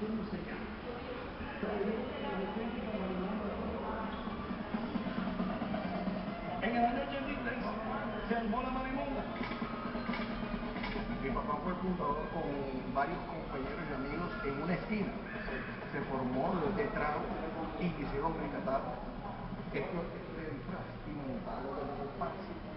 En el año 83 se armó la marimonda. Mi papá fue fundador con varios compañeros y amigos en una esquina. Se formó de trago y quisieron rescatar esto de disfraz y montarlo de comparsa.